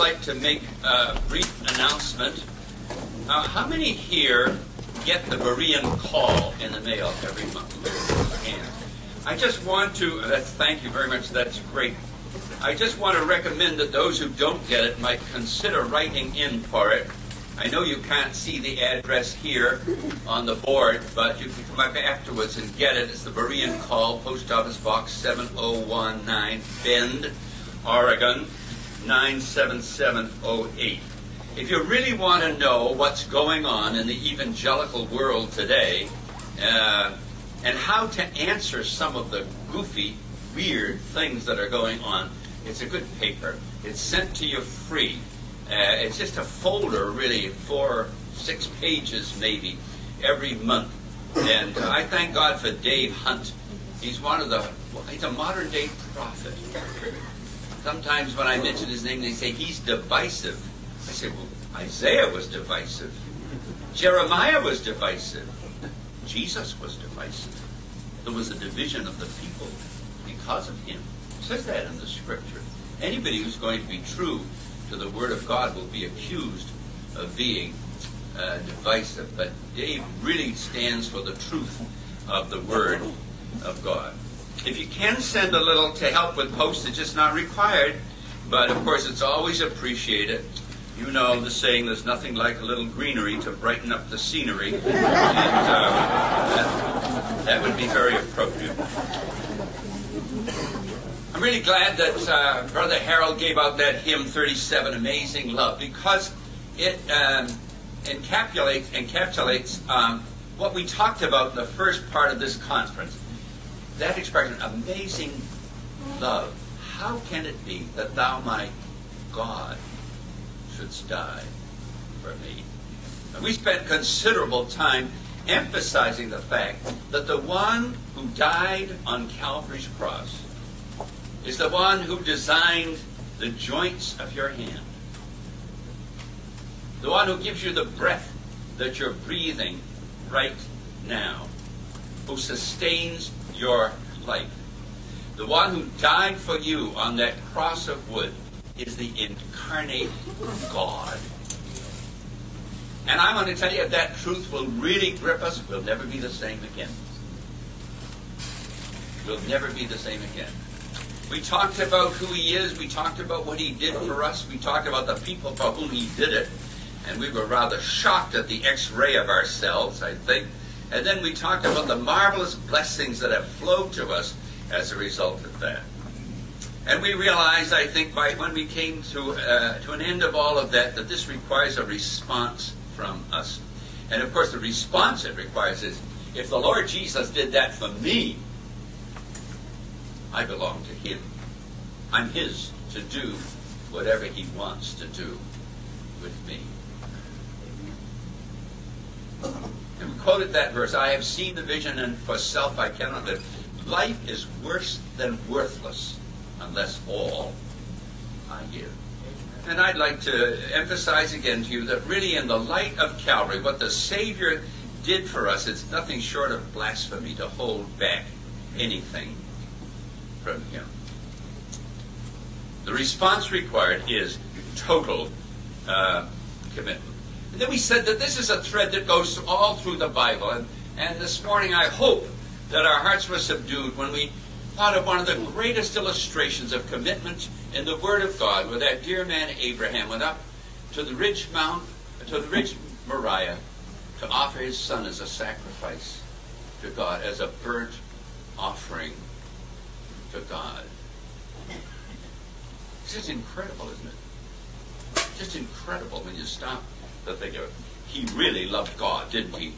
like to make a brief announcement. Uh, how many here get the Berean call in the mail every month? And I just want to, uh, thank you very much, that's great. I just want to recommend that those who don't get it might consider writing in for it. I know you can't see the address here on the board, but you can come up afterwards and get it. It's the Berean Call, Post Office Box 7019, Bend, Oregon 97708. If you really want to know what's going on in the evangelical world today uh, and how to answer some of the goofy, weird things that are going on, it's a good paper. It's sent to you free. Uh, it's just a folder, really, four, six pages maybe, every month. And I thank God for Dave Hunt. He's one of the, he's a modern day prophet. Sometimes when I mention his name, they say he's divisive. I say, well, Isaiah was divisive. Jeremiah was divisive. Jesus was divisive. There was a division of the people because of him. It says that in the scripture. Anybody who's going to be true to the Word of God will be accused of being uh, divisive. But Dave really stands for the truth of the Word of God. If you can send a little to help with postage, it's not required, but of course it's always appreciated. You know the saying, there's nothing like a little greenery to brighten up the scenery. And, uh, that, that would be very appropriate. I'm really glad that uh, Brother Harold gave out that hymn 37, Amazing Love, because it um, encapsulates, encapsulates um, what we talked about in the first part of this conference. That expression, amazing love. How can it be that thou, my God, shouldst die for me? And we spent considerable time emphasizing the fact that the one who died on Calvary's cross is the one who designed the joints of your hand. The one who gives you the breath that you're breathing right now. Who sustains your life. The one who died for you on that cross of wood is the incarnate God. And I'm going to tell you, if that truth will really grip us, we'll never be the same again. We'll never be the same again. We talked about who he is. We talked about what he did for us. We talked about the people for whom he did it. And we were rather shocked at the x ray of ourselves, I think. And then we talked about the marvelous blessings that have flowed to us as a result of that. And we realized, I think, by when we came to, uh, to an end of all of that, that this requires a response from us. And of course, the response it requires is if the Lord Jesus did that for me, I belong to Him. I'm His to do whatever He wants to do with me. And we quoted that verse I have seen the vision, and for self I cannot live. Life is worse than worthless unless all I give. And I'd like to emphasize again to you that really, in the light of Calvary, what the Savior did for us, it's nothing short of blasphemy to hold back anything from Him. The response required is total uh, commitment. And then we said that this is a thread that goes all through the Bible. And, and this morning I hope that our hearts were subdued when we thought of one of the greatest illustrations of commitment in the Word of God, where that dear man Abraham went up to the ridge mount, to the ridge Moriah, to offer his son as a sacrifice to God, as a burnt offering to God. It's just incredible, isn't it? Just incredible when you stop to think of. He really loved God, didn't he?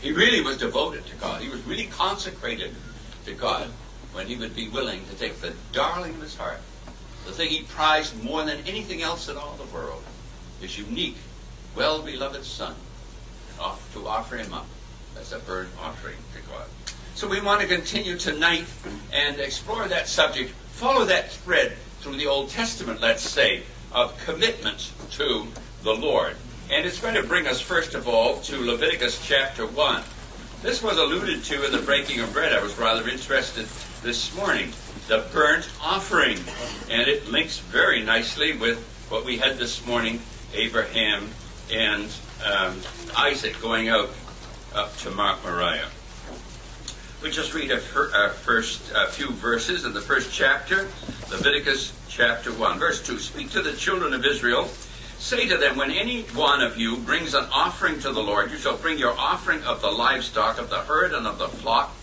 He really was devoted to God. He was really consecrated to God when he would be willing to take the darling of his heart, the thing he prized more than anything else in all the world, his unique, well beloved son, off to offer him up as a burnt offering to God. So we want to continue tonight and explore that subject, follow that thread through the Old Testament, let's say, of commitment to the Lord. And it's going to bring us, first of all, to Leviticus chapter 1. This was alluded to in the breaking of bread. I was rather interested this morning. the burnt offering. And it links very nicely with what we had this morning Abraham and um, Isaac going out up to Mount Moriah. We just read a, a first a few verses in the first chapter, Leviticus chapter 1. Verse 2 Speak to the children of Israel. Say to them, When any one of you brings an offering to the Lord, you shall bring your offering of the livestock, of the herd, and of the flock.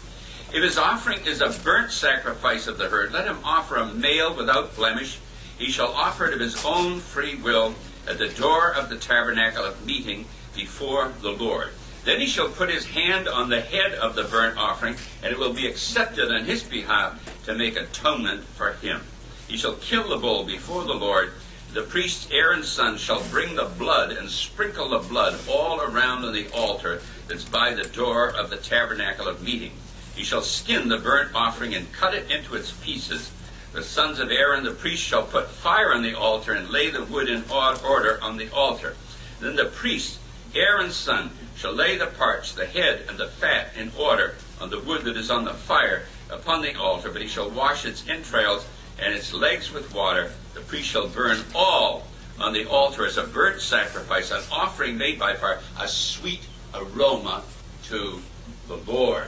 If his offering is a burnt sacrifice of the herd, let him offer a male without blemish. He shall offer it of his own free will at the door of the tabernacle of meeting before the Lord. Then he shall put his hand on the head of the burnt offering, and it will be accepted on his behalf to make atonement for him. He shall kill the bull before the Lord. The priest Aaron's son shall bring the blood and sprinkle the blood all around on the altar that's by the door of the tabernacle of meeting. He shall skin the burnt offering and cut it into its pieces. The sons of Aaron the priest shall put fire on the altar and lay the wood in odd order on the altar. Then the priest, Aaron's son, shall lay the parts, the head, and the fat in order on the wood that is on the fire upon the altar, but he shall wash its entrails and its legs with water. The priest shall burn all on the altar as a burnt sacrifice, an offering made by fire, a sweet aroma to the Lord.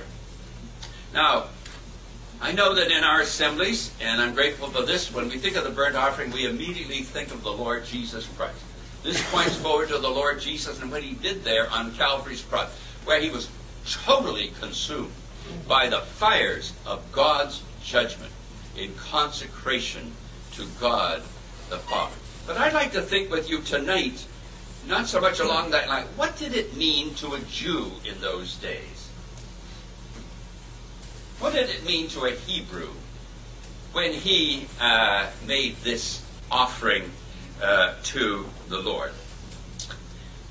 Now, I know that in our assemblies, and I'm grateful for this, when we think of the burnt offering, we immediately think of the Lord Jesus Christ. This points forward to the Lord Jesus and what he did there on Calvary's cross, where he was totally consumed by the fires of God's judgment in consecration to God the Father. But I'd like to think with you tonight, not so much along that line, what did it mean to a Jew in those days? What did it mean to a Hebrew when he uh, made this offering uh, to the Lord.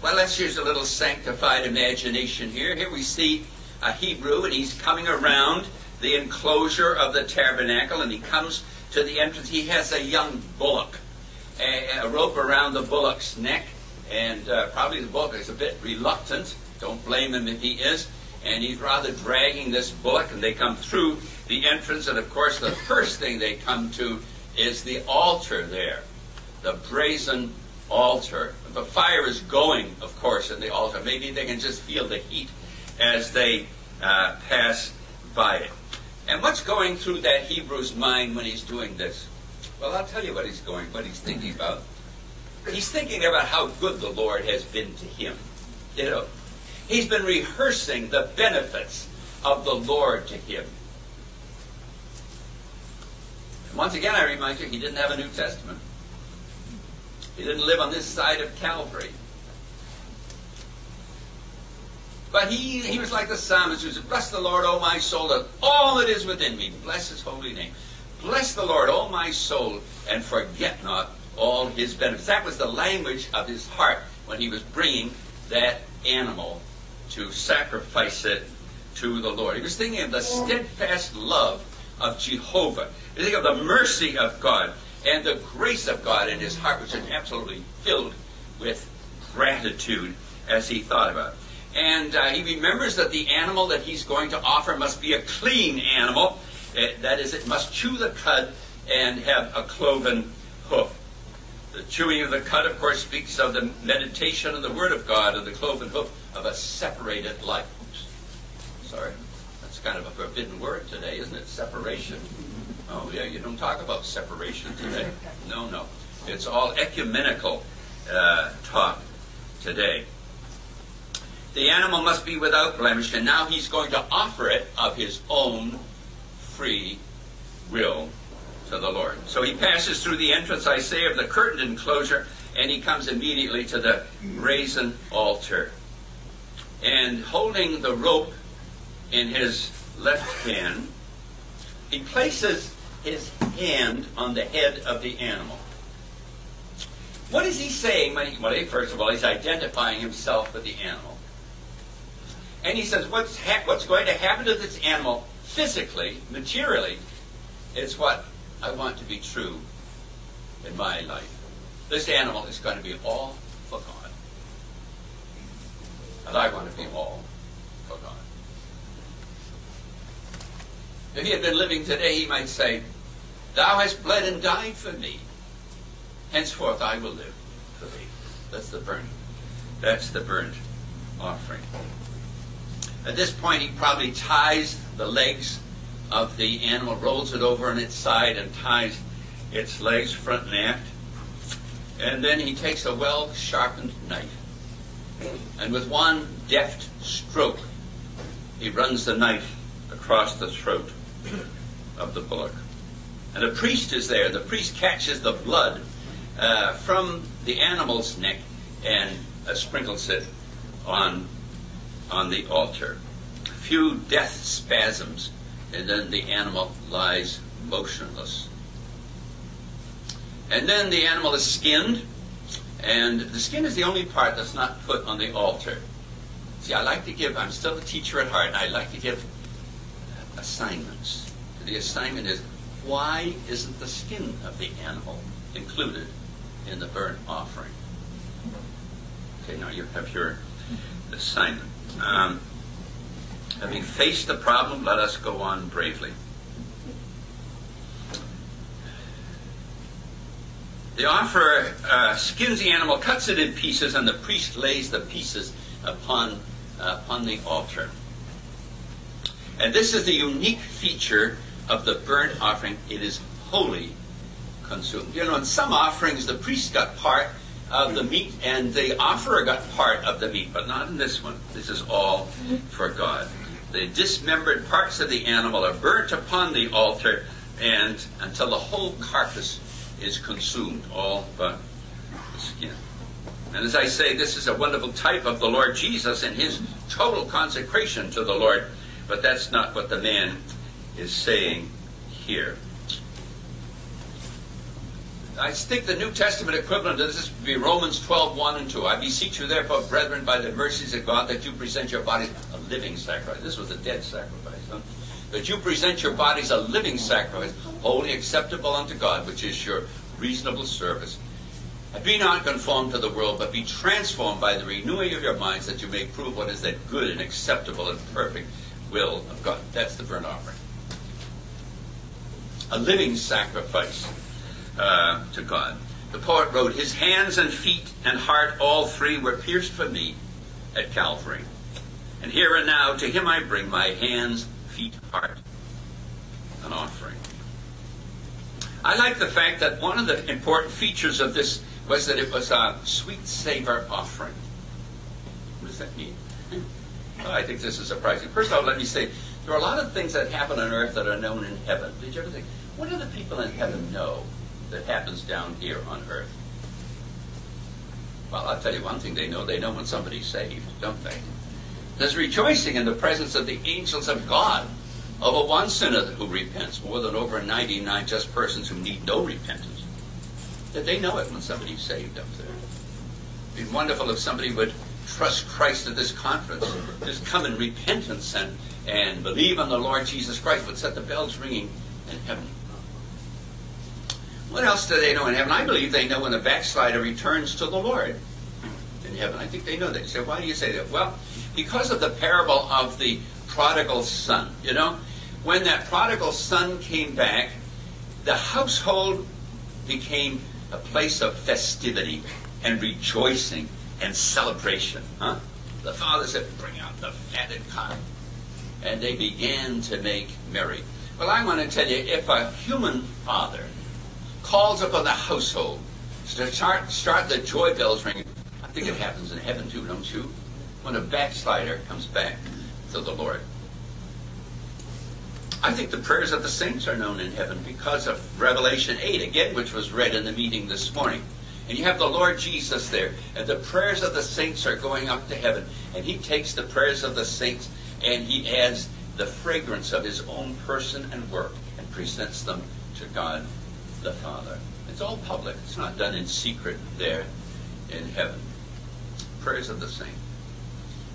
Well, let's use a little sanctified imagination here. Here we see a Hebrew, and he's coming around the enclosure of the tabernacle, and he comes to the entrance. He has a young bullock, a, a rope around the bullock's neck, and uh, probably the bullock is a bit reluctant. Don't blame him if he is. And he's rather dragging this bullock, and they come through the entrance, and of course, the first thing they come to is the altar there the brazen altar. The fire is going, of course, in the altar. Maybe they can just feel the heat as they uh, pass by it. And what's going through that Hebrew's mind when he's doing this? Well, I'll tell you what he's going, what he's thinking about. He's thinking about how good the Lord has been to him. You know, he's been rehearsing the benefits of the Lord to him. And once again, I remind you, he didn't have a New Testament. He didn't live on this side of Calvary. But he, he was like the psalmist who said, Bless the Lord, O my soul, and all that is within me. Bless his holy name. Bless the Lord, O my soul, and forget not all his benefits. That was the language of his heart when he was bringing that animal to sacrifice it to the Lord. He was thinking of the steadfast love of Jehovah. He was thinking of the mercy of God and the grace of God in his heart was absolutely filled with gratitude as he thought about it. And uh, he remembers that the animal that he's going to offer must be a clean animal. Uh, that is, it must chew the cud and have a cloven hoof. The chewing of the cud, of course, speaks of the meditation of the Word of God and the cloven hoof of a separated life. Oops. Sorry, that's kind of a forbidden word today, isn't it? Separation. Oh, yeah, you don't talk about separation today. No, no. It's all ecumenical uh, talk today. The animal must be without blemish, and now he's going to offer it of his own free will to the Lord. So he passes through the entrance, I say, of the curtained enclosure, and he comes immediately to the brazen altar. And holding the rope in his left hand, he places his hand on the head of the animal. What is he saying well, first of all, he's identifying himself with the animal. And he says, what's, ha- what's going to happen to this animal physically, materially, is what I want to be true in my life. This animal is going to be all for God. And I want to be all for God. If he had been living today, he might say, Thou hast bled and died for me. Henceforth I will live for thee. That's the burnt. That's the burnt offering. At this point, he probably ties the legs of the animal, rolls it over on its side, and ties its legs front and aft. And then he takes a well sharpened knife, and with one deft stroke, he runs the knife across the throat of the bullock. And a priest is there. The priest catches the blood uh, from the animal's neck and uh, sprinkles it on, on the altar. A few death spasms, and then the animal lies motionless. And then the animal is skinned, and the skin is the only part that's not put on the altar. See, I like to give, I'm still a teacher at heart, and I like to give assignments. The assignment is why isn't the skin of the animal included in the burnt offering? Okay, now you have your assignment. Um, having faced the problem, let us go on bravely. The offerer uh, skins the animal, cuts it in pieces, and the priest lays the pieces upon, uh, upon the altar. And this is the unique feature of the burnt offering. It is wholly consumed. You know, in some offerings, the priest got part of the meat and the offerer got part of the meat, but not in this one. This is all for God. The dismembered parts of the animal are burnt upon the altar and until the whole carcass is consumed, all but the skin. And as I say, this is a wonderful type of the Lord Jesus and his total consecration to the Lord, but that's not what the man is saying here. I think the New Testament equivalent of this would be Romans 12, 1 and 2. I beseech you, therefore, brethren, by the mercies of God, that you present your bodies a living sacrifice. This was a dead sacrifice. Huh? That you present your bodies a living sacrifice, wholly acceptable unto God, which is your reasonable service. And be not conformed to the world, but be transformed by the renewing of your minds, that you may prove what is that good and acceptable and perfect will of God. That's the burnt offering. A living sacrifice uh, to God. The poet wrote, His hands and feet and heart, all three, were pierced for me at Calvary. And here and now to him I bring my hands, feet, heart, an offering. I like the fact that one of the important features of this was that it was a sweet savor offering. What does that mean? Well, I think this is surprising. First of all, let me say there are a lot of things that happen on earth that are known in heaven. Did you ever think, what do the people in heaven know that happens down here on earth? Well, I'll tell you one thing they know. They know when somebody's saved, don't they? There's rejoicing in the presence of the angels of God over one sinner who repents, more than over 99 just persons who need no repentance. That they know it when somebody's saved up there. It'd be wonderful if somebody would trust Christ at this conference, just come in repentance and, and believe on the Lord Jesus Christ, would set the bells ringing in heaven. What else do they know in heaven? I believe they know when a backslider returns to the Lord in heaven. I think they know that. You say, why do you say that? Well, because of the parable of the prodigal son. You know, when that prodigal son came back, the household became a place of festivity and rejoicing and celebration. Huh? The father said, Bring out the fatted calf. And they began to make merry. Well, I want to tell you if a human father calls upon the household to start, start the joy bells ringing, I think it happens in heaven too, don't you? When a backslider comes back to the Lord. I think the prayers of the saints are known in heaven because of Revelation 8, again, which was read in the meeting this morning. And you have the Lord Jesus there, and the prayers of the saints are going up to heaven. And he takes the prayers of the saints and he adds the fragrance of his own person and work and presents them to God the Father. It's all public, it's not done in secret there in heaven. Prayers of the saints.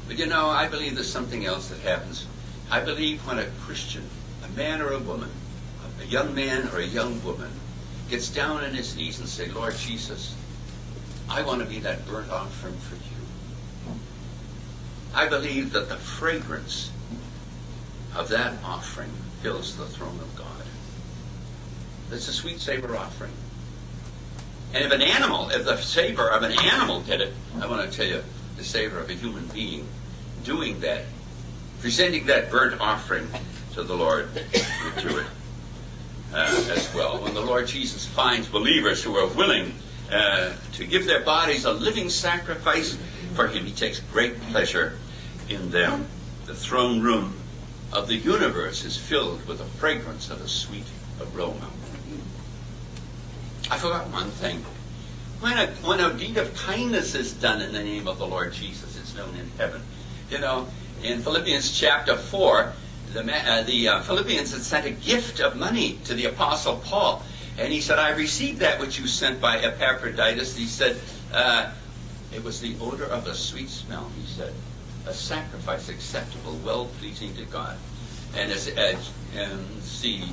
But you know, I believe there's something else that happens. I believe when a Christian, a man or a woman, a young man or a young woman, gets down on his knees and say, Lord Jesus, I want to be that burnt offering for you. I believe that the fragrance of that offering fills the throne of God. It's a sweet savor offering. And if an animal, if the savor of an animal did it, I want to tell you, the savor of a human being doing that, presenting that burnt offering to the Lord would it uh, as well. When the Lord Jesus finds believers who are willing uh, to give their bodies a living sacrifice for Him, He takes great pleasure in them. The throne room of the universe is filled with the fragrance of a sweet aroma. I forgot one thing. When a, when a deed of kindness is done in the name of the Lord Jesus, it's known in heaven. You know, in Philippians chapter 4, the, uh, the uh, Philippians had sent a gift of money to the Apostle Paul. And he said, I received that which you sent by Epaphroditus. He said, uh, it was the odor of a sweet smell, he said. A sacrifice acceptable, well pleasing to God. And as, as and see,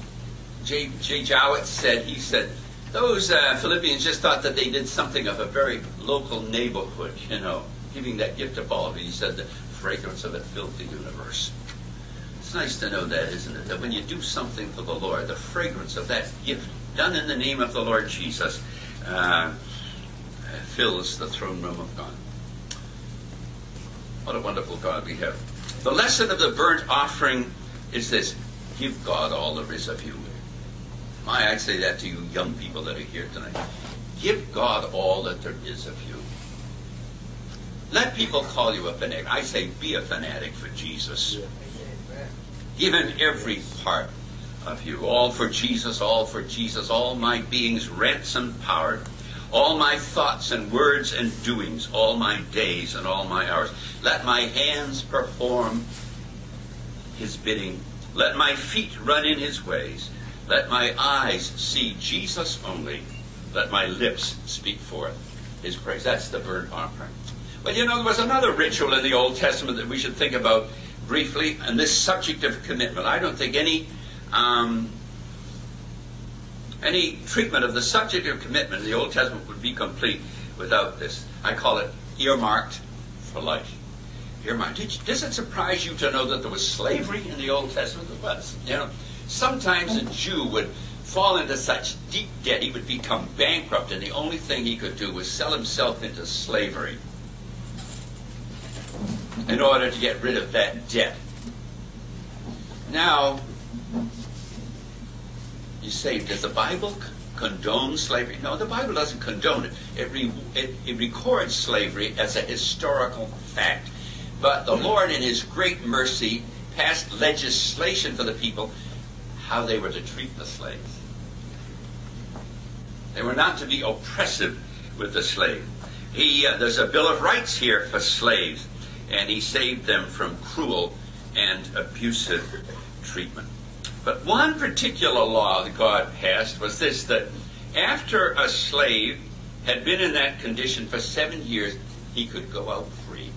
J. J. Jowett said, he said, those uh, Philippians just thought that they did something of a very local neighborhood, you know, giving that gift to Paul. He said the fragrance of it filled the universe. It's nice to know that, isn't it? That when you do something for the Lord, the fragrance of that gift done in the name of the Lord Jesus uh, fills the throne room of God. What a wonderful God we have. The lesson of the burnt offering is this give God all there is of you. My, I say that to you young people that are here tonight. Give God all that there is of you. Let people call you a fanatic. I say be a fanatic for Jesus. Give him every part of you. All for Jesus, all for Jesus, all my beings ransomed powered. All my thoughts and words and doings, all my days and all my hours. Let my hands perform his bidding. Let my feet run in his ways. Let my eyes see Jesus only. Let my lips speak forth his praise. That's the burnt offering. But you know, there was another ritual in the Old Testament that we should think about briefly, and this subject of commitment. I don't think any um, any treatment of the subject of commitment in the Old Testament would be complete without this. I call it earmarked for life. Earmarked. Did, does it surprise you to know that there was slavery in the Old Testament? There was. You know, Sometimes a Jew would fall into such deep debt he would become bankrupt, and the only thing he could do was sell himself into slavery in order to get rid of that debt. Now, you say, does the Bible condone slavery? No, the Bible doesn't condone it. It, re, it, it records slavery as a historical fact. But the Lord, in His great mercy, passed legislation for the people how they were to treat the slaves. They were not to be oppressive with the slave. He, uh, there's a Bill of Rights here for slaves, and he saved them from cruel and abusive treatment. But one particular law that God passed was this that after a slave had been in that condition for seven years, he could go out free.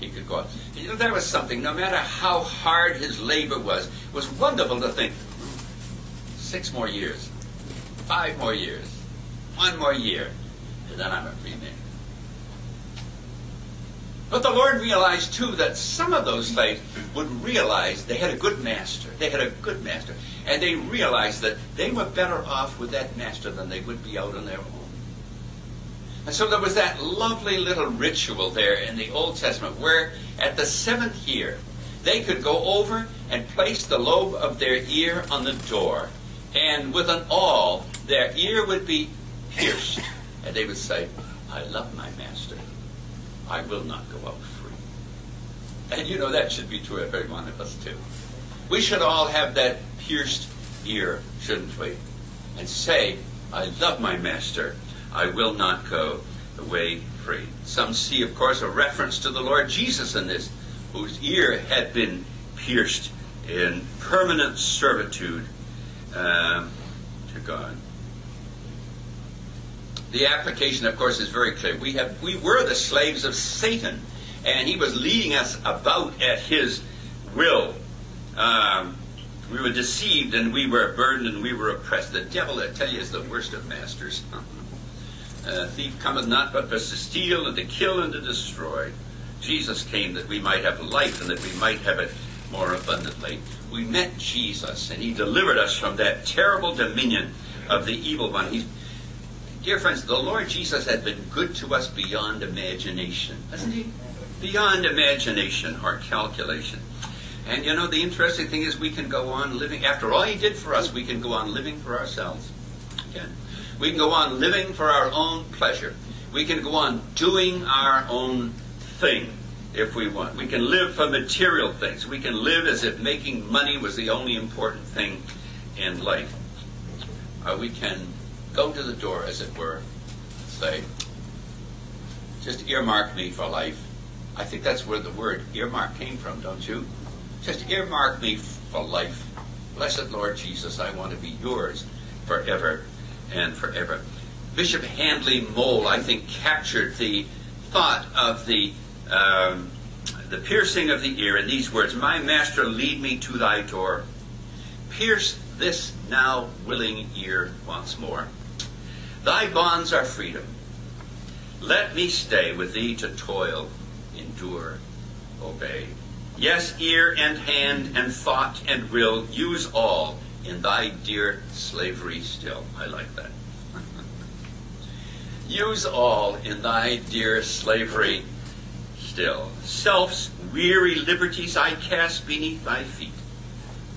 He could go out. You know, that was something, no matter how hard his labor was, it was wonderful to think, six more years, five more years, one more year, and then I'm a free man. But the Lord realized too that some of those slaves would realize they had a good master. They had a good master. And they realized that they were better off with that master than they would be out on their own. And so there was that lovely little ritual there in the Old Testament where at the seventh year they could go over and place the lobe of their ear on the door and with an awl, their ear would be pierced, and they would say, I love my master. I will not go out free. And you know that should be true of every one of us too. We should all have that pierced ear, shouldn't we? And say, I love my master. I will not go away free. Some see, of course, a reference to the Lord Jesus in this, whose ear had been pierced in permanent servitude um, to God. The application, of course, is very clear. We have we were the slaves of Satan, and he was leading us about at his will. Um, we were deceived and we were burdened and we were oppressed. The devil, I tell you, is the worst of masters. uh, thief cometh not but for to steal and to kill and to destroy. Jesus came that we might have life and that we might have it more abundantly. We met Jesus, and He delivered us from that terrible dominion of the evil one. He's, dear friends, the Lord Jesus has been good to us beyond imagination, hasn't he? Beyond imagination or calculation. And you know, the interesting thing is we can go on living, after all he did for us, we can go on living for ourselves. Again, we can go on living for our own pleasure. We can go on doing our own thing if we want. We can live for material things. We can live as if making money was the only important thing in life. Or we can go to the door, as it were, and say, just earmark me for life. I think that's where the word earmark came from, don't you? Just earmark me for life. Blessed Lord Jesus, I want to be yours forever and forever. Bishop Handley Moule, I think, captured the thought of the um, the piercing of the ear in these words: "My Master, lead me to Thy door. Pierce this now willing ear once more. Thy bonds are freedom. Let me stay with Thee to toil, endure, obey. Yes, ear and hand and thought and will, use all in Thy dear slavery still." I like that. Use all in thy dear slavery still. Self's weary liberties I cast beneath thy feet.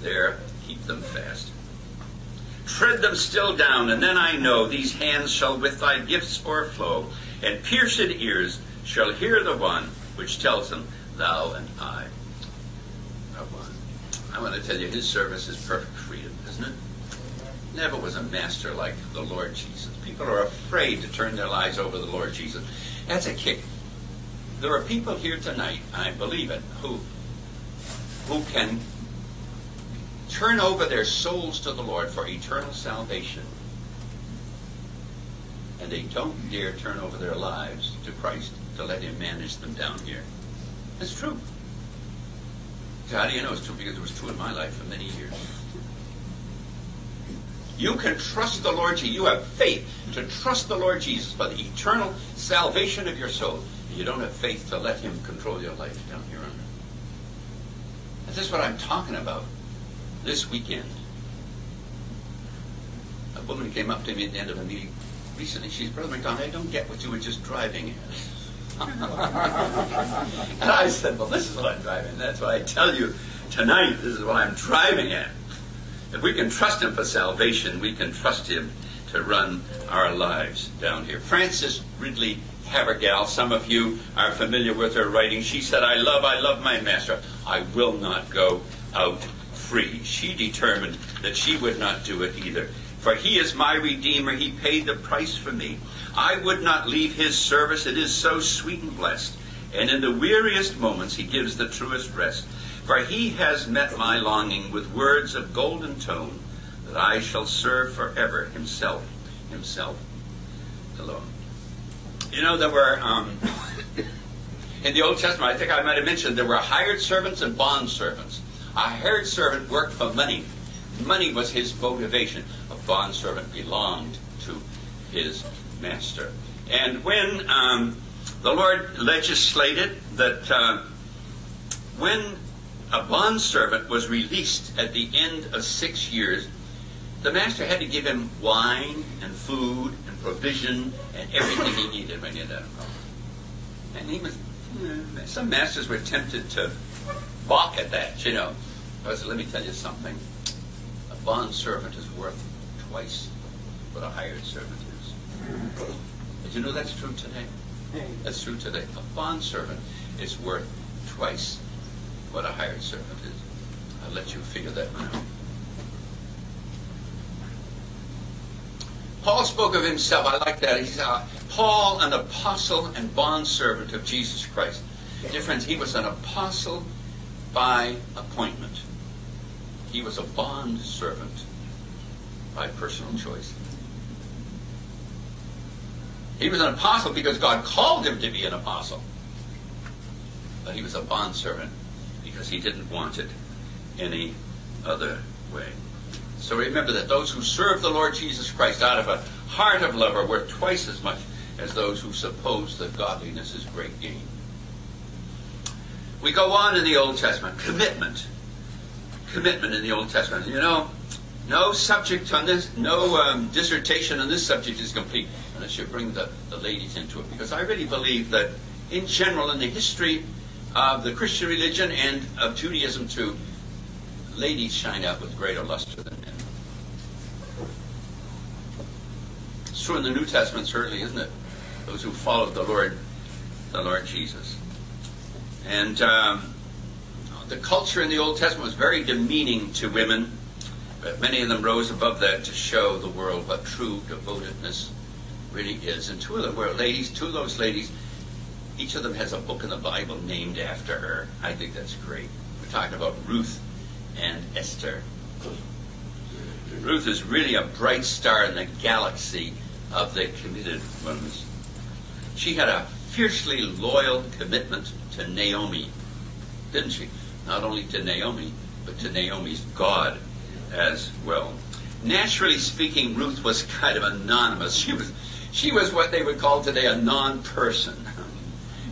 There, keep them fast. Tread them still down, and then I know these hands shall with thy gifts o'erflow, and pierced ears shall hear the one which tells them, Thou and I are one. I want to tell you, his service is perfect freedom, isn't it? Never was a master like the Lord Jesus. People are afraid to turn their lives over to the Lord Jesus. That's a kick. There are people here tonight, I believe it, who who can turn over their souls to the Lord for eternal salvation. And they don't dare turn over their lives to Christ to let Him manage them down here. It's true. How do you know it's true? Because it was true in my life for many years. You can trust the Lord Jesus. You have faith to trust the Lord Jesus for the eternal salvation of your soul. You don't have faith to let Him control your life down here on earth. This is what I'm talking about this weekend. A woman came up to me at the end of a meeting recently. She said, Brother MacDonald, I don't get what you were just driving at. and I said, Well, this is what I'm driving. That's why I tell you tonight, this is what I'm driving at. If we can trust Him for salvation, we can trust Him to run our lives down here. Frances Ridley Havergal, some of you are familiar with her writing. She said, I love, I love my master. I will not go out free. She determined that she would not do it either. For he is my Redeemer. He paid the price for me. I would not leave his service. It is so sweet and blessed. And in the weariest moments, he gives the truest rest. For he has met my longing with words of golden tone, that I shall serve forever himself, himself alone. You know, there were, um, in the Old Testament, I think I might have mentioned, there were hired servants and bond servants. A hired servant worked for money. Money was his motivation. A bond servant belonged to his master. And when um, the Lord legislated that uh, when a bond servant was released at the end of six years, the master had to give him wine and food provision and everything he needed when he let him go. And he was, some masters were tempted to balk at that, you know. I said, let me tell you something. A bond servant is worth twice what a hired servant is. Did you know that's true today? That's true today. A bond servant is worth twice what a hired servant is. I'll let you figure that one out. Paul spoke of himself. I like that. He's uh, Paul, an apostle and bondservant of Jesus Christ. Dear friends, he was an apostle by appointment. He was a bond servant by personal choice. He was an apostle because God called him to be an apostle. But he was a bondservant because he didn't want it any other way. So remember that those who serve the Lord Jesus Christ out of a heart of love are worth twice as much as those who suppose that godliness is great gain. We go on in the Old Testament. Commitment. Commitment in the Old Testament. You know, No subject on this, no um, dissertation on this subject is complete unless you bring the, the ladies into it. Because I really believe that, in general, in the history of the Christian religion and of Judaism too, ladies shine out with greater luster than men. True in the New Testament, certainly, isn't it? Those who followed the Lord, the Lord Jesus. And um, the culture in the Old Testament was very demeaning to women but many of them rose above that to show the world what true devotedness really is. And two of them were ladies, two of those ladies, each of them has a book in the Bible named after her. I think that's great. We're talking about Ruth and Esther. Ruth is really a bright star in the galaxy of the committed ones. She had a fiercely loyal commitment to Naomi, didn't she? Not only to Naomi, but to Naomi's God as well. Naturally speaking, Ruth was kind of anonymous. She was, she was what they would call today a non-person.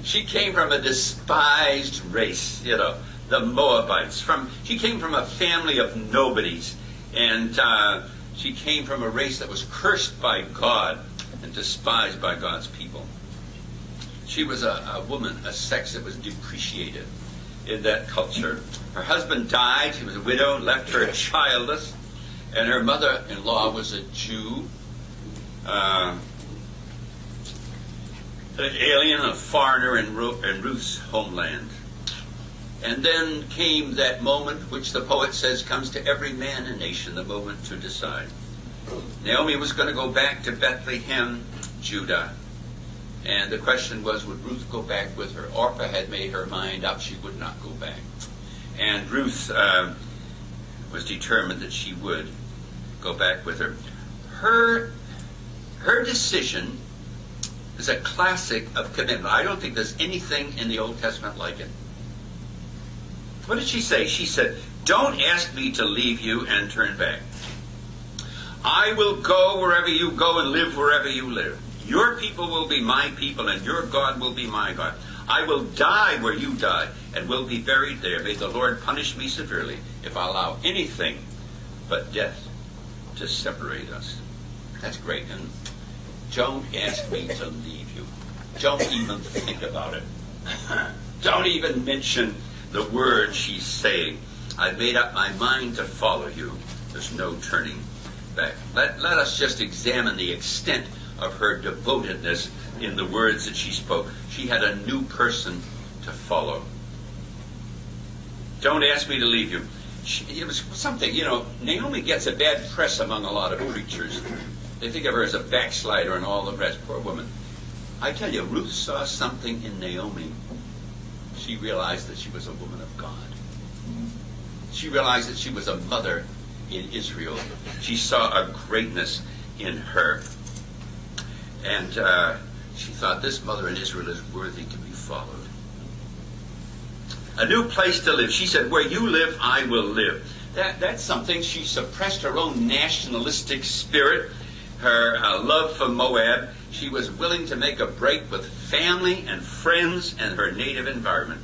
She came from a despised race, you know, the Moabites. From she came from a family of nobodies, and uh, she came from a race that was cursed by God and despised by God's people. She was a, a woman, a sex that was depreciated in that culture. Her husband died. She was a widow, left her childless, and her mother-in-law was a Jew, uh, an alien, a foreigner in, in Ruth's homeland. And then came that moment which the poet says comes to every man and nation, the moment to decide. Naomi was going to go back to Bethlehem, Judah. And the question was, would Ruth go back with her? Orpah had made her mind up she would not go back. And Ruth uh, was determined that she would go back with her. Her, her decision is a classic of commitment. I don't think there's anything in the Old Testament like it. What did she say? She said, Don't ask me to leave you and turn back. I will go wherever you go and live wherever you live. Your people will be my people, and your God will be my God. I will die where you die, and will be buried there. May the Lord punish me severely if I allow anything but death to separate us. That's great. And don't ask me to leave you. Don't even think about it. Don't even mention the word she's saying. I've made up my mind to follow you. There's no turning back. Let, let us just examine the extent of her devotedness in the words that she spoke. She had a new person to follow. Don't ask me to leave you. She, it was something, you know, Naomi gets a bad press among a lot of preachers. They think of her as a backslider and all the rest. Poor woman. I tell you, Ruth saw something in Naomi. She realized that she was a woman of God. She realized that she was a mother in Israel. She saw a greatness in her. And uh, she thought this mother in Israel is worthy to be followed. A new place to live. She said, Where you live, I will live. That, that's something. She suppressed her own nationalistic spirit, her uh, love for Moab. She was willing to make a break with family and friends and her native environment.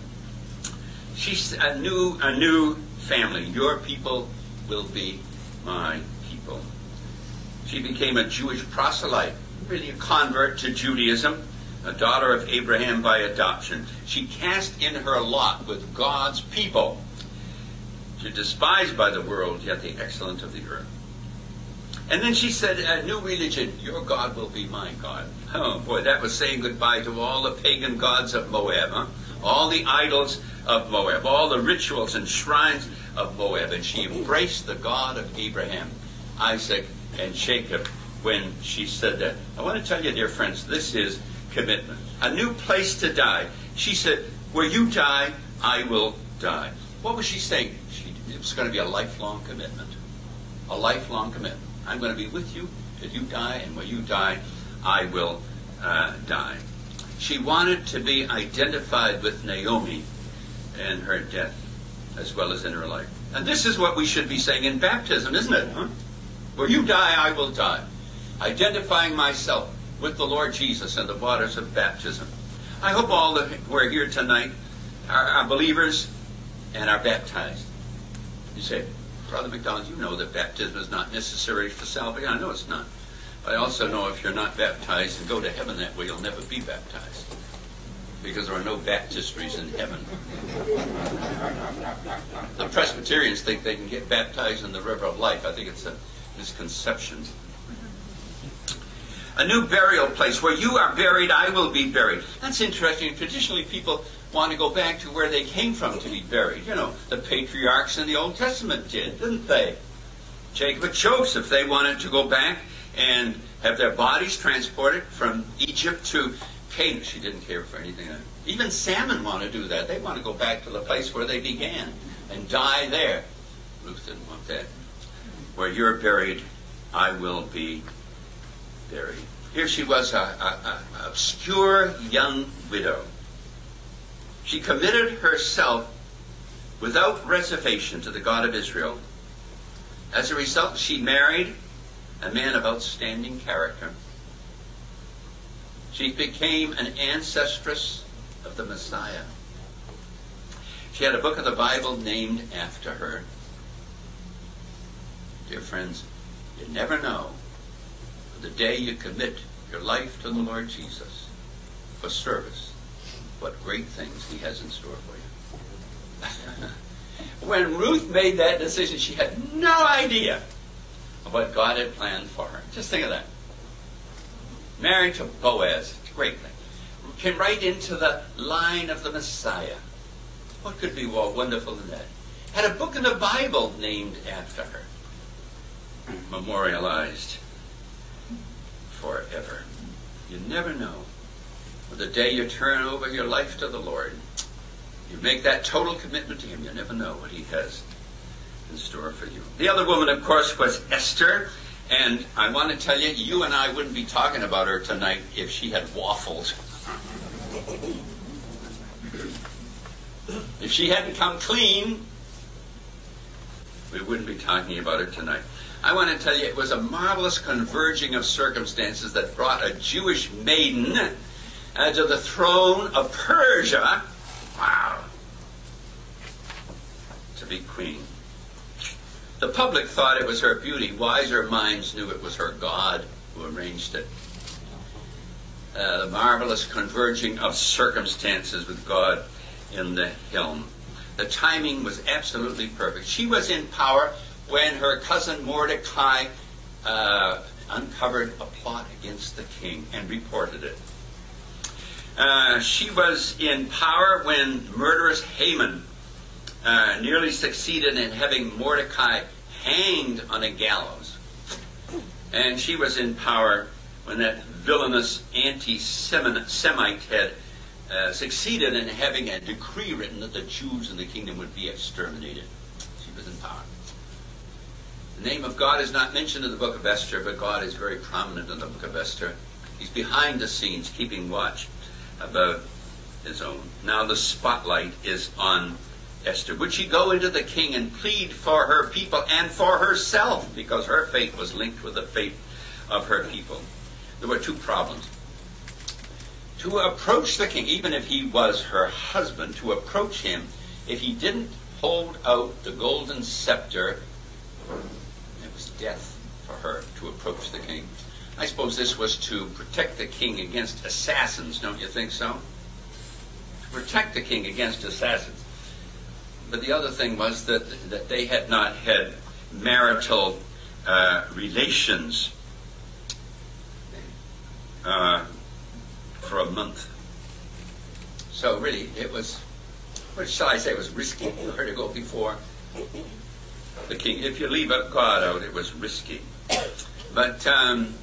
She's a new, a new family. Your people will be my people. She became a Jewish proselyte really a convert to Judaism, a daughter of Abraham by adoption. She cast in her lot with God's people. She despised by the world, yet the excellent of the earth. And then she said, A new religion, your God will be my God. Oh boy, that was saying goodbye to all the pagan gods of Moab, huh? all the idols of Moab, all the rituals and shrines of Moab. And she embraced the God of Abraham, Isaac, and Jacob when she said that. I want to tell you, dear friends, this is commitment. A new place to die. She said, Where you die, I will die. What was she saying? She, it was going to be a lifelong commitment. A lifelong commitment. I'm going to be with you till you die, and when you die, I will uh, die. She wanted to be identified with Naomi in her death as well as in her life. And this is what we should be saying in baptism, isn't it? Huh? Where you die, I will die identifying myself with the Lord Jesus in the waters of baptism. I hope all who are here tonight are, are believers and are baptized. You say, Brother MacDonald, you know that baptism is not necessary for salvation. I know it's not. But I also know if you're not baptized and go to heaven that way, you'll never be baptized. Because there are no baptistries in heaven. The Presbyterians think they can get baptized in the river of life. I think it's a misconception. A new burial place. Where you are buried, I will be buried. That's interesting. Traditionally, people want to go back to where they came from to be buried. You know, the patriarchs in the Old Testament did, didn't they? Jacob and Joseph, they wanted to go back and have their bodies transported from Egypt to Canaan. She didn't care for anything. Even salmon want to do that. They want to go back to the place where they began and die there. Ruth didn't want that. Where you're buried, I will be buried. Here she was, a, a, a obscure young widow. She committed herself without reservation to the God of Israel. As a result, she married a man of outstanding character. She became an ancestress of the Messiah. She had a book of the Bible named after her. Dear friends, you never know the day you commit your life to the Lord Jesus for service, what great things He has in store for you. when Ruth made that decision, she had no idea of what God had planned for her. Just think of that. Married to Boaz, it's a great thing. Came right into the line of the Messiah. What could be more wonderful than that? Had a book in the Bible named after her. Memorialized forever. You never know. The day you turn over your life to the Lord, you make that total commitment to Him, you never know what He has in store for you. The other woman, of course, was Esther. And I want to tell you, you and I wouldn't be talking about her tonight if she had waffled. If she hadn't come clean, we wouldn't be talking about her tonight. I want to tell you, it was a marvelous converging of circumstances that brought a Jewish maiden uh, to the throne of Persia. Wow. To be queen. The public thought it was her beauty. Wiser minds knew it was her God who arranged it. Uh, the marvelous converging of circumstances with God in the helm. The timing was absolutely perfect. She was in power when her cousin Mordecai uh, uncovered a plot against the king and reported it. Uh, she was in power when murderous Haman uh, nearly succeeded in having Mordecai hanged on a gallows. And she was in power when that villainous anti Semite had uh, succeeded in having a decree written that the Jews in the kingdom would be exterminated. She was in power. The name of God is not mentioned in the book of Esther, but God is very prominent in the book of Esther. He's behind the scenes, keeping watch about his own. Now the spotlight is on Esther. Would she go into the king and plead for her people and for herself? Because her fate was linked with the fate of her people. There were two problems. To approach the king, even if he was her husband, to approach him, if he didn't hold out the golden scepter it was death for her to approach the king. I suppose this was to protect the king against assassins, don't you think so? To protect the king against assassins. But the other thing was that, that they had not had marital uh, relations uh, for a month. So really, it was, what shall I say, it was risky for her to go before the king. If you leave God out, it was risky. But um,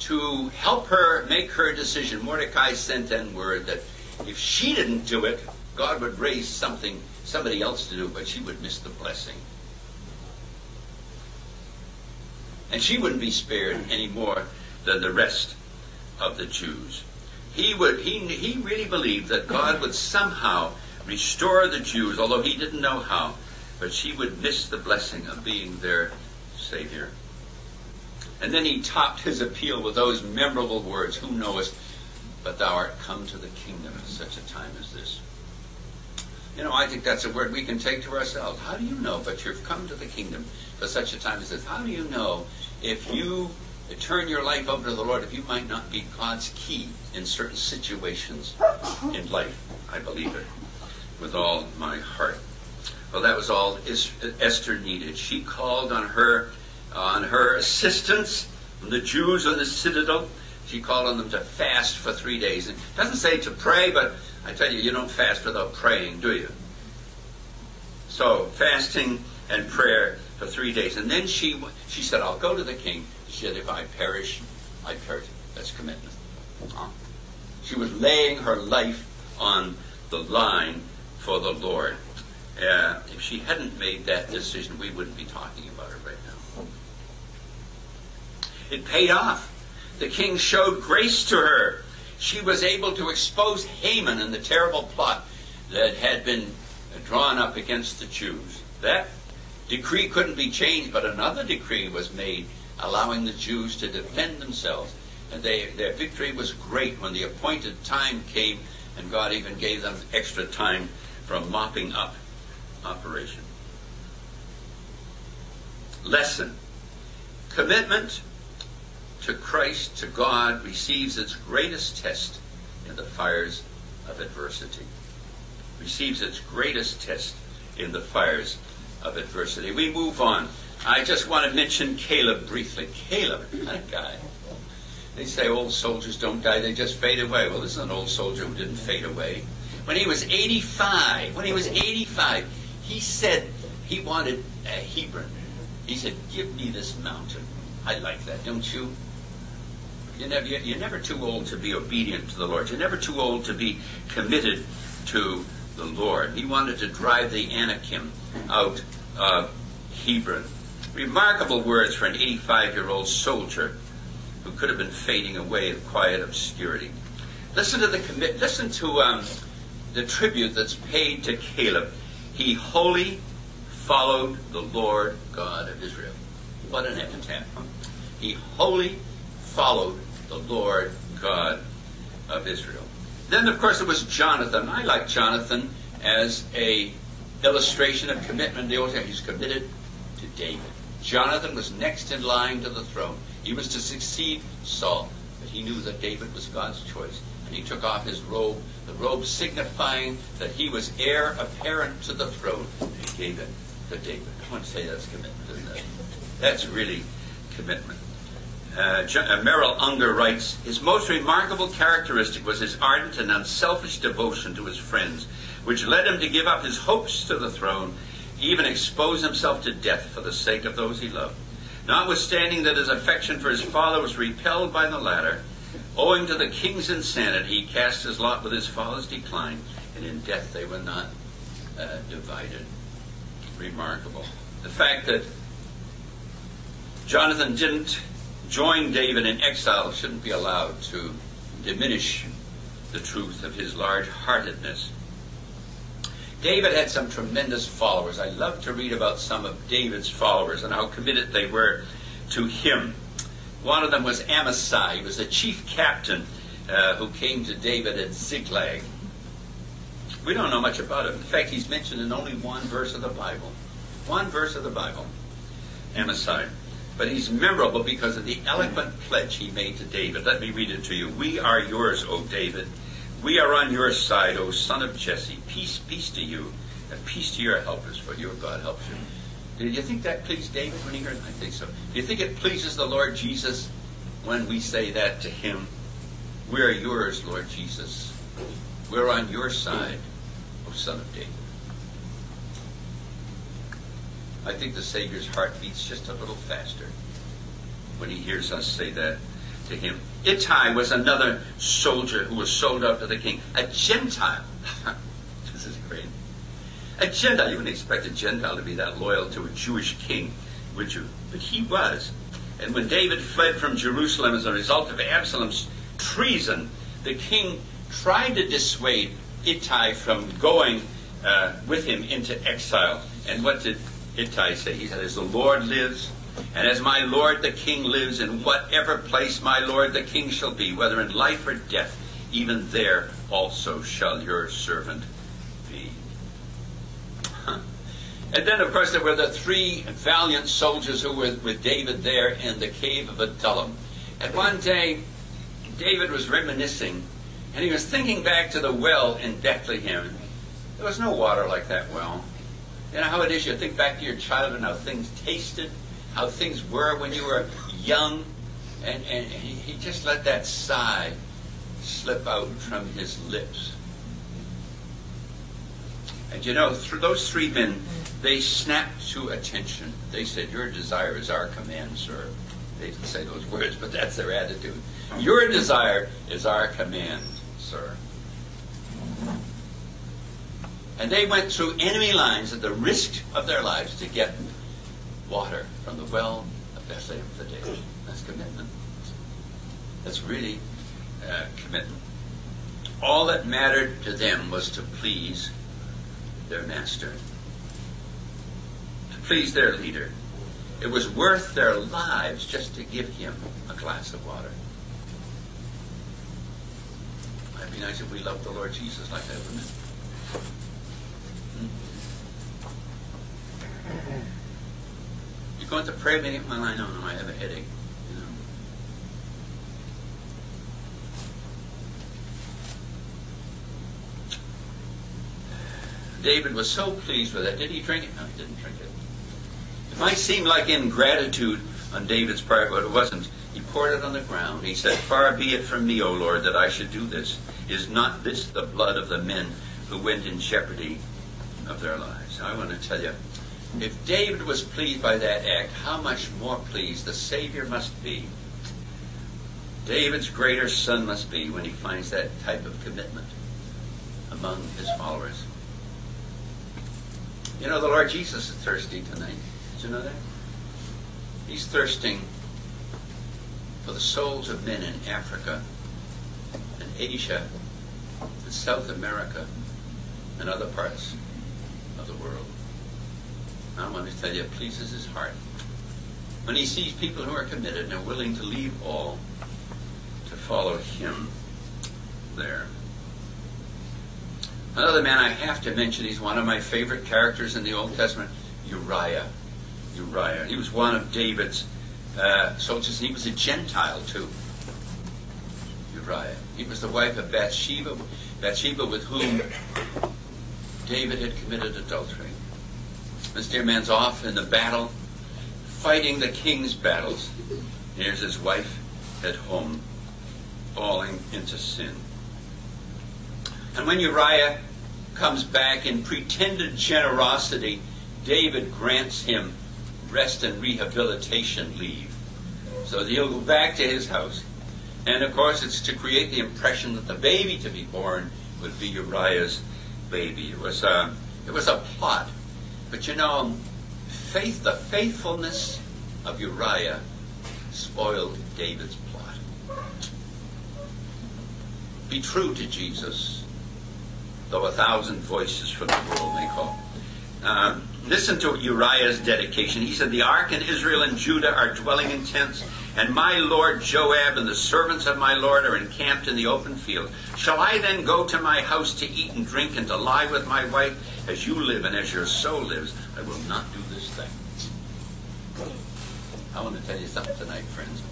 to help her make her decision, Mordecai sent in word that if she didn't do it, God would raise something, somebody else to do, it, but she would miss the blessing. And she wouldn't be spared any more than the rest of the Jews. He would he he really believed that God would somehow restore the Jews, although he didn't know how but she would miss the blessing of being their Savior. And then he topped his appeal with those memorable words, Who knowest but thou art come to the kingdom at such a time as this? You know, I think that's a word we can take to ourselves. How do you know? But you've come to the kingdom for such a time as this. How do you know if you turn your life over to the Lord, if you might not be God's key in certain situations in life? I believe it with all my heart. Well, that was all Esther needed. She called on her on her assistants from the Jews on the citadel. She called on them to fast for three days. And it doesn't say to pray, but I tell you, you don't fast without praying, do you? So fasting and prayer for three days, and then she she said, "I'll go to the king." She said, "If I perish, I perish." That's commitment. She was laying her life on the line for the Lord. Uh, if she hadn't made that decision, we wouldn't be talking about now. It paid off. The king showed grace to her. She was able to expose Haman and the terrible plot that had been drawn up against the Jews. That decree couldn't be changed, but another decree was made allowing the Jews to defend themselves. And they, their victory was great when the appointed time came, and God even gave them extra time from mopping up operation. Lesson Commitment to Christ, to God, receives its greatest test in the fires of adversity. Receives its greatest test in the fires of adversity. We move on. I just want to mention Caleb briefly. Caleb, that guy. They say old soldiers don't die, they just fade away. Well, this is an old soldier who didn't fade away. When he was 85, when he was 85, he said he wanted a Hebron. He said, Give me this mountain. I like that, don't you? You're never, you're never too old to be obedient to the Lord. You're never too old to be committed to the Lord. He wanted to drive the Anakim out of Hebron. Remarkable words for an 85 year old soldier who could have been fading away in quiet obscurity. Listen to the commit. Listen to um, the tribute that's paid to Caleb. He wholly followed the Lord God of Israel. What an epitaph! Huh? He wholly followed the Lord God of Israel. Then, of course, it was Jonathan. I like Jonathan as a illustration of commitment the Old Testament. He's committed to David. Jonathan was next in line to the throne. He was to succeed Saul, but he knew that David was God's choice. And he took off his robe, the robe signifying that he was heir apparent to the throne. And he gave it to David. I want to say that's commitment? That's really commitment. Uh, uh, Merrill Unger writes, His most remarkable characteristic was his ardent and unselfish devotion to his friends, which led him to give up his hopes to the throne, even expose himself to death for the sake of those he loved. Notwithstanding that his affection for his father was repelled by the latter, owing to the king's insanity, he cast his lot with his father's decline, and in death they were not uh, divided. Remarkable. The fact that Jonathan didn't join David in exile shouldn't be allowed to diminish the truth of his large heartedness. David had some tremendous followers. I love to read about some of David's followers and how committed they were to him. One of them was Amasai. He was a chief captain uh, who came to David at Ziklag. We don't know much about him. In fact, he's mentioned in only one verse of the Bible. One verse of the Bible. Amasai. But he's memorable because of the eloquent pledge he made to David. Let me read it to you. We are yours, O David. We are on your side, O son of Jesse. Peace, peace to you, and peace to your helpers, for your God helps you. Did you think that pleased David when he heard it? I think so. Do you think it pleases the Lord Jesus when we say that to him? We are yours, Lord Jesus. We're on your side, O son of David. I think the Savior's heart beats just a little faster when he hears us say that to him. Ittai was another soldier who was sold out to the king, a Gentile. this is great. A Gentile. You wouldn't expect a Gentile to be that loyal to a Jewish king, would you? But he was. And when David fled from Jerusalem as a result of Absalom's treason, the king tried to dissuade Ittai from going uh, with him into exile. And what did Ittai. He said, As the Lord lives, and as my Lord the King lives, in whatever place my Lord the King shall be, whether in life or death, even there also shall your servant be. And then, of course, there were the three valiant soldiers who were with David there in the cave of Adullam. And one day, David was reminiscing, and he was thinking back to the well in Bethlehem. There was no water like that well. You know how it is, you think back to your childhood and how things tasted, how things were when you were young, and, and he, he just let that sigh slip out from his lips. And you know, through those three men, they snapped to attention. They said, Your desire is our command, sir. They didn't say those words, but that's their attitude. Your desire is our command, sir. And they went through enemy lines at the risk of their lives to get water from the well of Bethlehem for David. That's commitment. That's really uh, commitment. All that mattered to them was to please their master, to please their leader. It was worth their lives just to give him a glass of water. It'd be nice if we loved the Lord Jesus like that, wouldn't it? You going to prayer meeting? Well, I know, I have a headache. You know. David was so pleased with it. Did he drink it? No, he didn't drink it. It might seem like ingratitude on David's part, but it wasn't. He poured it on the ground. He said, Far be it from me, O Lord, that I should do this. Is not this the blood of the men who went in jeopardy of their lives? I want to tell you, if David was pleased by that act, how much more pleased the Savior must be. David's greater son must be when he finds that type of commitment among his followers. You know, the Lord Jesus is thirsty tonight. Did you know that? He's thirsting for the souls of men in Africa and Asia and South America and other parts of the world. I want to tell you, it pleases his heart. When he sees people who are committed and are willing to leave all to follow him there. Another man I have to mention, he's one of my favorite characters in the Old Testament, Uriah. Uriah. He was one of David's uh, soldiers, he was a Gentile too. Uriah. He was the wife of Bathsheba, Bathsheba with whom David had committed adultery. This dear man's off in the battle, fighting the king's battles. Here's his wife at home, falling into sin. And when Uriah comes back in pretended generosity, David grants him rest and rehabilitation leave. So he'll go back to his house. And of course, it's to create the impression that the baby to be born would be Uriah's baby. It was a, it was a plot but you know, faith, the faithfulness of Uriah spoiled David's plot. Be true to Jesus, though a thousand voices from the world may call. Uh, listen to Uriah's dedication. He said, The ark and Israel and Judah are dwelling in tents, and my lord Joab and the servants of my lord are encamped in the open field. Shall I then go to my house to eat and drink and to lie with my wife? As you live and as your soul lives, I will not do this thing. I want to tell you something tonight, friends.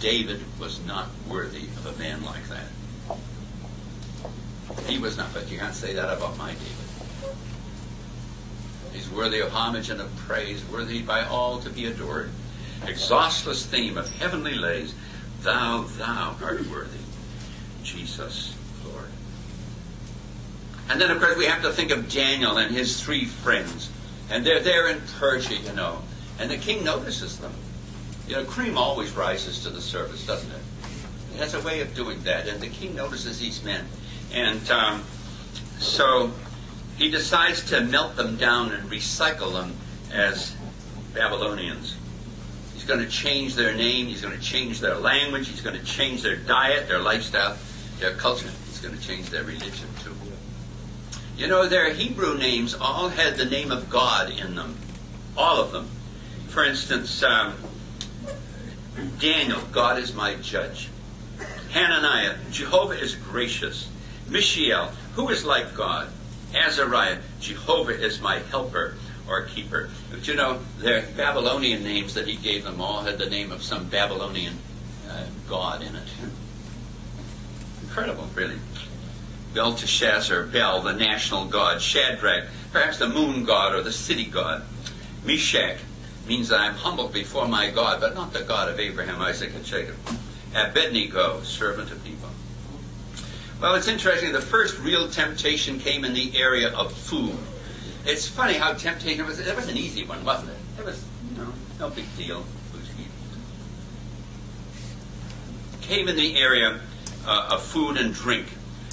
David was not worthy of a man like that. He was not, but you can't say that about my David. He's worthy of homage and of praise, worthy by all to be adored. Exhaustless theme of heavenly lays, Thou, Thou art worthy, Jesus, Lord. And then, of course, we have to think of Daniel and his three friends. And they're there in Persia, you know. And the king notices them. You know, cream always rises to the surface, doesn't it? It has a way of doing that. And the king notices these men. And um, so he decides to melt them down and recycle them as Babylonians. He's going to change their name. He's going to change their language. He's going to change their diet, their lifestyle, their culture. He's going to change their religion too. You know, their Hebrew names all had the name of God in them. All of them. For instance, um, Daniel, God is my judge. Hananiah, Jehovah is gracious. Mishael, who is like God? Azariah, Jehovah is my helper. or keeper. But you know, their Babylonian names that he gave them all had the name of some Babylonian uh, god in it. Incredible, really. Belteshazzar, Bel, the national god, Shadrach, perhaps the moon god or the city god. Meshach means I am humble before my God, but not the God of Abraham, Isaac, and Jacob. Abednego, servant of Nebo. Well, it's interesting. The first real temptation came in the area of food. It's funny how temptation was. It was an easy one, wasn't it? It was, you know, no big deal. Came in the area uh, of food and drink.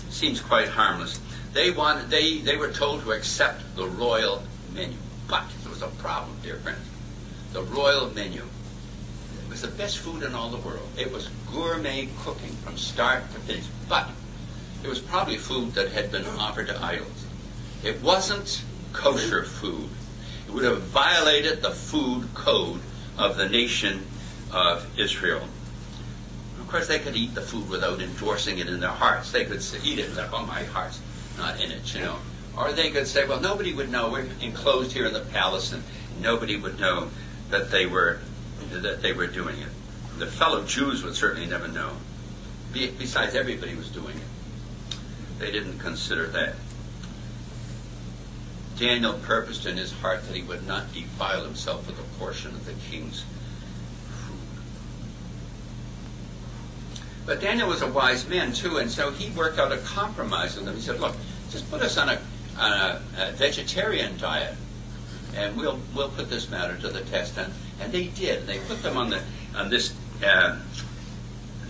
Seems quite harmless. They wanted. They they were told to accept the royal menu, but there was a problem, dear friends. The royal menu it was the best food in all the world. It was gourmet cooking from start to finish, but it was probably food that had been offered to idols. It wasn't kosher food. It would have violated the food code of the nation of Israel. Of course, they could eat the food without endorsing it in their hearts. They could say eat it like, oh, my heart's not in it, you know. Or they could say, well, nobody would know. We're enclosed here in the palace, and nobody would know that they were that they were doing it. The fellow Jews would certainly never know. Besides, everybody was doing. They didn't consider that. Daniel purposed in his heart that he would not defile himself with a portion of the king's food. But Daniel was a wise man too, and so he worked out a compromise with them. He said, "Look, just put us on a, on a, a vegetarian diet, and we'll we'll put this matter to the test." And, and they did. They put them on the on this. Uh,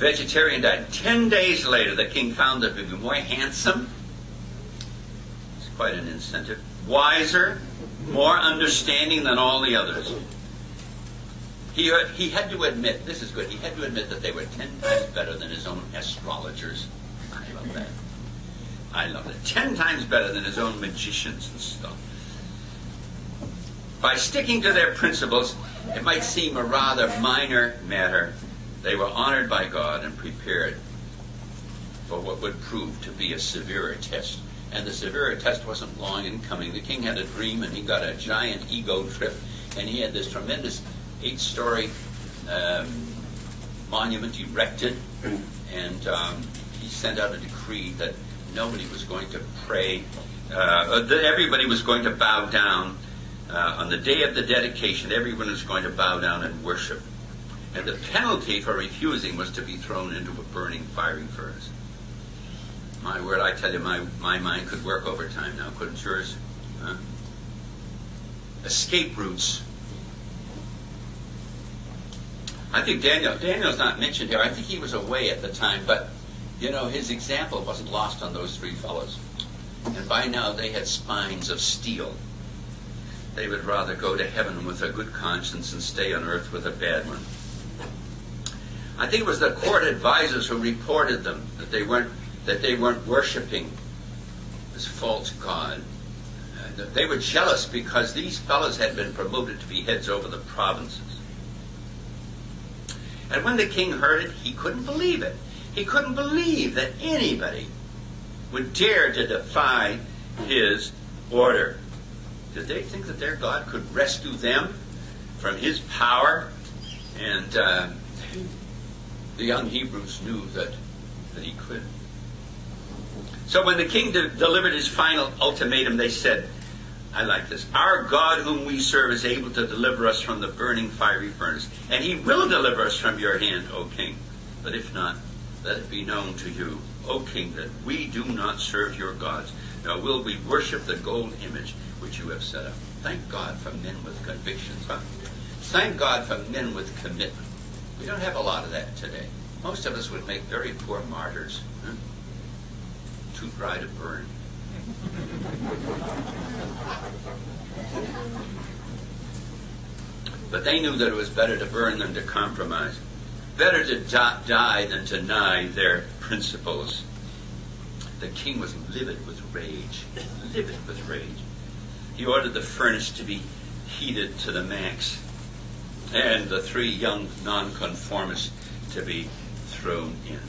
vegetarian diet. Ten days later, the king found them to be more handsome. It's quite an incentive wiser, more understanding than all the others. He, uh, he had to admit, this is good, he had to admit that they were ten times better than his own astrologers. I love that. I love it. Ten times better than his own magicians and stuff. By sticking to their principles, it might seem a rather minor matter. They were honored by God and prepared for what would prove to be a severer test and the severe test wasn't long in coming. The king had a dream, and he got a giant ego trip, and he had this tremendous eight-story um, monument erected, and um, he sent out a decree that nobody was going to pray, uh, that everybody was going to bow down. Uh, on the day of the dedication, everyone was going to bow down and worship. And the penalty for refusing was to be thrown into a burning fiery furnace. My word, I tell you, my, my mind could work overtime now, couldn't yours? Huh? Escape routes. I think Daniel, Daniel's not mentioned here. I think he was away at the time, but, you know, his example wasn't lost on those three fellows. And by now they had spines of steel. They would rather go to heaven with a good conscience and stay on earth with a bad one. I think it was the court advisors who reported them that they weren't that they weren't worshiping this false god. They were jealous because these fellows had been promoted to be heads over the provinces. And when the king heard it, he couldn't believe it. He couldn't believe that anybody would dare to defy his order. Did they think that their God could rescue them from his power? And uh, the young Hebrews knew that, that he could. So when the king de- delivered his final ultimatum, they said, I like this. Our God, whom we serve, is able to deliver us from the burning fiery furnace, and he will deliver us from your hand, O king. But if not, let it be known to you, O king, that we do not serve your gods, nor will we worship the gold image which you have set up. Thank God for men with convictions, huh? Thank God for men with commitment. We don't have a lot of that today. Most of us would make very poor martyrs. Too dry to burn. But they knew that it was better to burn than to compromise. Better to die than to deny their principles. The king was livid with rage. Livid with rage. He ordered the furnace to be heated to the max and the three young nonconformists to be thrown in.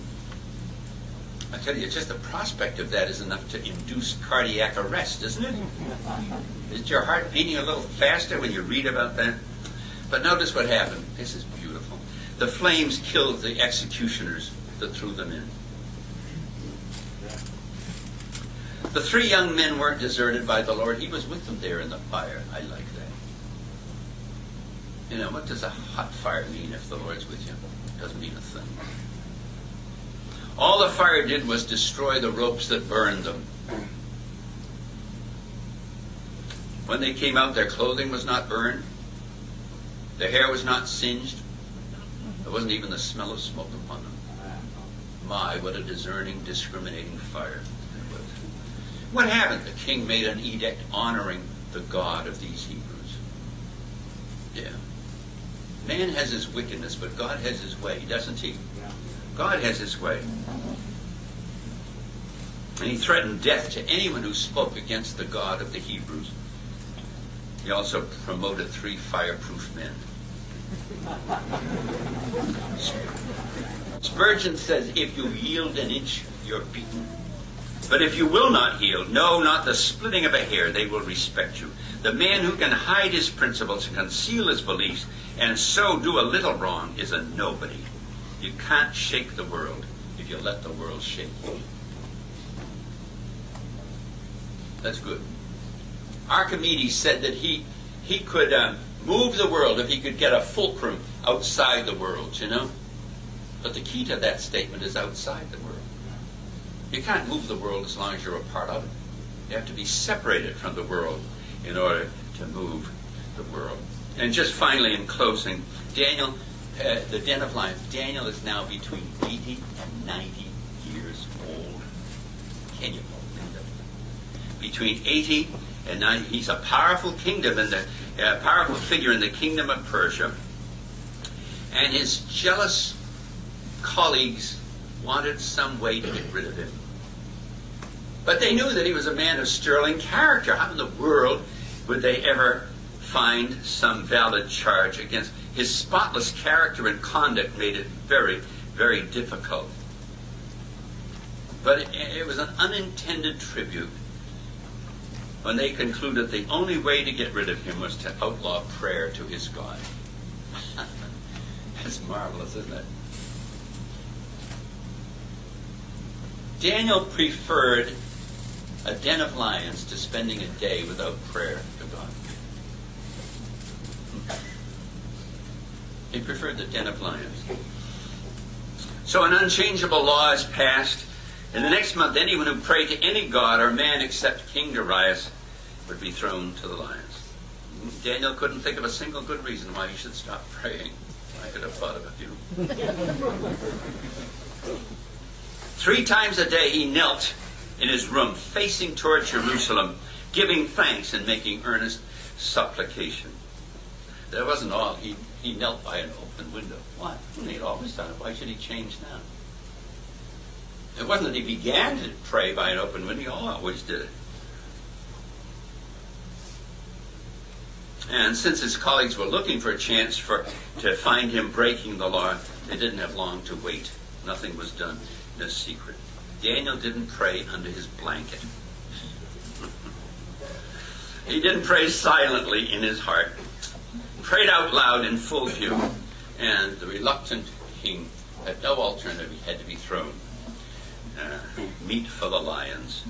I tell you, just the prospect of that is enough to induce cardiac arrest, isn't it? Is your heart beating a little faster when you read about that? But notice what happened. This is beautiful. The flames killed the executioners that threw them in. The three young men weren't deserted by the Lord. He was with them there in the fire. I like that. You know, what does a hot fire mean if the Lord's with you? It doesn't mean a thing. All the fire did was destroy the ropes that burned them. When they came out, their clothing was not burned. Their hair was not singed. There wasn't even the smell of smoke upon them. My, what a discerning, discriminating fire. What happened? The king made an edict honoring the God of these Hebrews. Yeah. Man has his wickedness, but God has his way, doesn't he? God has his way. And he threatened death to anyone who spoke against the God of the Hebrews. He also promoted three fireproof men. Spurgeon says, if you yield an inch, you're beaten. But if you will not yield, no, not the splitting of a hair, they will respect you. The man who can hide his principles and conceal his beliefs and so do a little wrong is a nobody. You can't shake the world if you let the world shake you. That's good. Archimedes said that he he could uh, move the world if he could get a fulcrum outside the world, you know? But the key to that statement is outside the world. You can't move the world as long as you're a part of it. You have to be separated from the world in order to move the world. And just finally, in closing, Daniel, uh, the den of lions, Daniel is now between 80 and 90 years old. Can you believe it? Between 80 and 90, he's a powerful kingdom in the uh, powerful figure in the kingdom of Persia. And his jealous colleagues wanted some way to get rid of him. But they knew that he was a man of sterling character. How in the world would they ever find some valid charge against his spotless character and conduct made it very, very difficult. But it, it was an unintended tribute when they concluded the only way to get rid of him was to outlaw prayer to his God. That's marvelous, isn't it? Daniel preferred a den of lions to spending a day without prayer to God. He preferred the den of lions. So an unchangeable law is passed. In the next month, anyone who prayed to any god or man except King Darius would be thrown to the lions. Daniel couldn't think of a single good reason why he should stop praying. I could have thought of a few. Three times a day he knelt in his room, facing toward Jerusalem, giving thanks and making earnest supplication. That wasn't all. He, he knelt by an open window. Why? He had always done it. Why should he change now? It wasn't that he began to pray by an open window. He always did it. And since his colleagues were looking for a chance for to find him breaking the law, they didn't have long to wait. Nothing was done in secret. Daniel didn't pray under his blanket. he didn't pray silently in his heart. Prayed out loud in full view, and the reluctant king had no alternative. He had to be thrown. Uh, meat for the lions.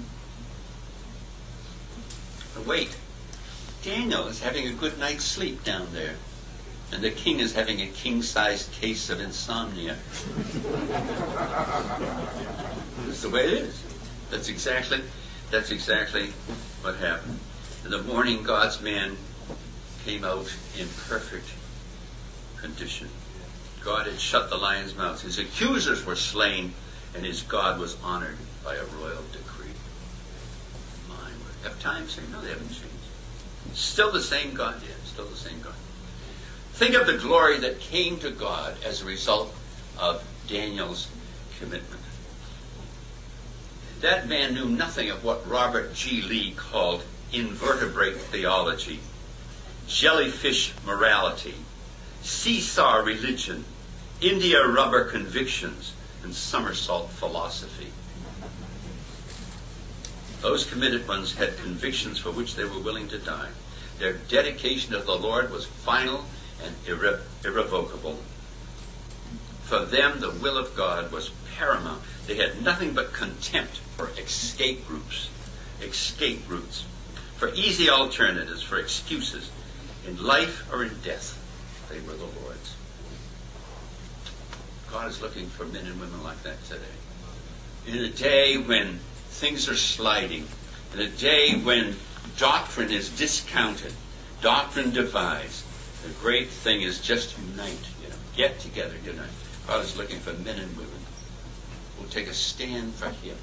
But wait, Daniel is having a good night's sleep down there. And the king is having a king-sized case of insomnia. That's the way it is. That's exactly, that's exactly what happened. In the morning, God's man came out in perfect condition. God had shut the lion's mouth. His accusers were slain, and his God was honored by a royal decree. Have times changed? No, they haven't changed. Still the same God, yeah, still the same God. Think of the glory that came to God as a result of Daniel's commitment. That man knew nothing of what Robert G. Lee called invertebrate theology, jellyfish morality, seesaw religion, India rubber convictions, and somersault philosophy. Those committed ones had convictions for which they were willing to die. Their dedication to the Lord was final and irre- irrevocable. For them, the will of God was paramount. They had nothing but contempt for escape groups, escape routes, for easy alternatives, for excuses. In life or in death, they were the Lord's. God is looking for men and women like that today. In a day when things are sliding, in a day when doctrine is discounted, doctrine divides, the great thing is just unite, you know, get together, unite. God is looking for men and women who will take a stand for Him